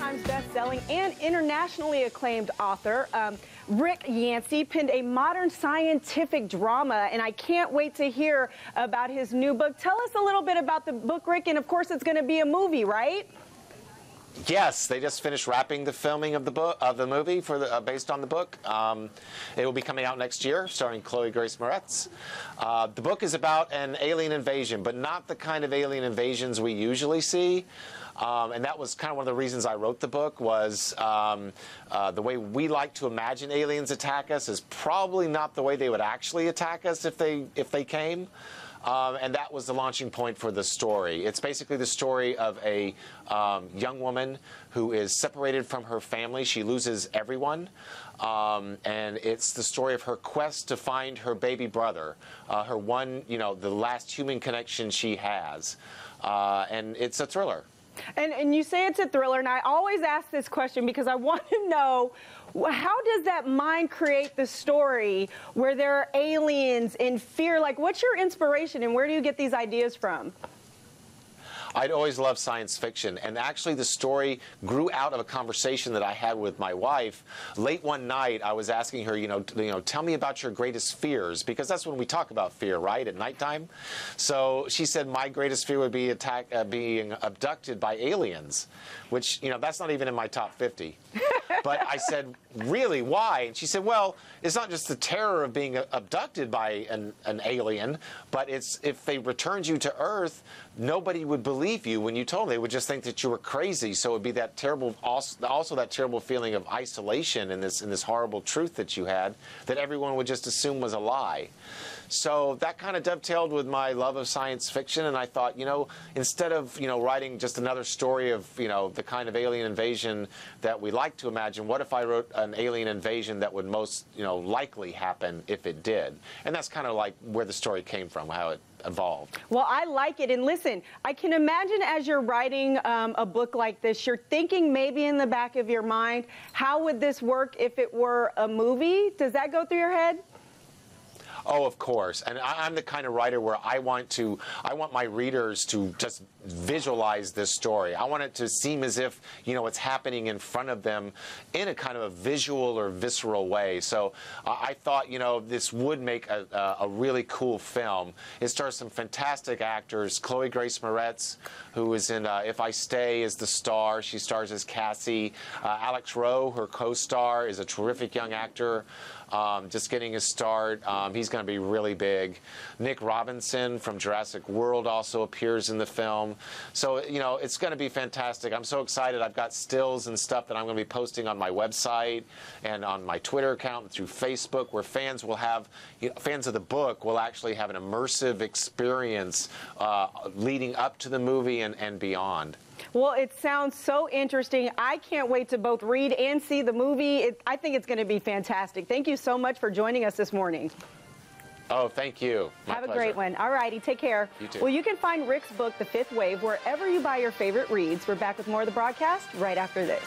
Times best-selling and internationally acclaimed author. Um, Rick Yancey penned a modern scientific drama, and I can't wait to hear about his new book. Tell us a little bit about the book, Rick, and of course it's going to be a movie, right? Yes, they just finished wrapping the filming of the book of the movie for the uh, based on the book. Um, it will be coming out next year, starring Chloe Grace Moretz. Uh, the book is about an alien invasion, but not the kind of alien invasions we usually see. Um, and that was kind of one of the reasons I wrote the book was um, uh, the way we like to imagine aliens attack us is probably not the way they would actually attack us if they if they came. Um, and that was the launching point for the story. It's basically the story of a um, young woman who is separated from her family. She loses everyone. Um, and it's the story of her quest to find her baby brother, uh, her one, you know, the last human connection she has. Uh, and it's a thriller. And, and you say it's a thriller, and I always ask this question because I want to know how does that mind create the story where there are aliens and fear? Like, what's your inspiration, and where do you get these ideas from? I'd always loved science fiction, and actually the story grew out of a conversation that I had with my wife. Late one night, I was asking her, you know, you know, tell me about your greatest fears, because that's when we talk about fear, right, at nighttime. So she said my greatest fear would be attack, uh, being abducted by aliens, which you know that's not even in my top 50. but I said, really, why? And she said, well, it's not just the terror of being uh, abducted by an, an alien, but it's if they returned you to Earth, nobody would believe you when you told them. They would just think that you were crazy. So it would be that terrible, also, also that terrible feeling of isolation and this, and this horrible truth that you had that everyone would just assume was a lie. So that kind of dovetailed with my love of science fiction, and I thought, you know, instead of you know writing just another story of you know the kind of alien invasion that we like to imagine, what if I wrote an alien invasion that would most you know likely happen if it did? And that's kind of like where the story came from, how it evolved. Well, I like it. And listen, I can imagine as you're writing um, a book like this, you're thinking maybe in the back of your mind, how would this work if it were a movie? Does that go through your head? Oh, of course. And I, am the kind of writer where I want to, I want my readers to just visualize this story. I want it to seem as if, you know, it's happening in front of them in a kind of a visual or visceral way. So uh, I thought, you know, this would make a, a, really cool film. It stars some fantastic actors. Chloe Grace Moretz, who is in uh, If I Stay, is the star. She stars as Cassie. Uh, Alex Roe, her co-star, is a terrific young actor. Um, just getting his start. Um, he's going to be really big. Nick Robinson from Jurassic World also appears in the film. So, you know, it's going to be fantastic. I'm so excited. I've got stills and stuff that I'm going to be posting on my website and on my Twitter account and through Facebook where fans will have, you know, fans of the book will actually have an immersive experience uh, leading up to the movie and, and beyond. Well, it sounds so interesting. I can't wait to both read and see the movie. It, I think it's going to be fantastic. Thank you so much for joining us this morning. Oh, thank you. My Have pleasure. a great one. All righty, take care. You too. Well, you can find Rick's book, The Fifth Wave, wherever you buy your favorite reads. We're back with more of the broadcast right after this.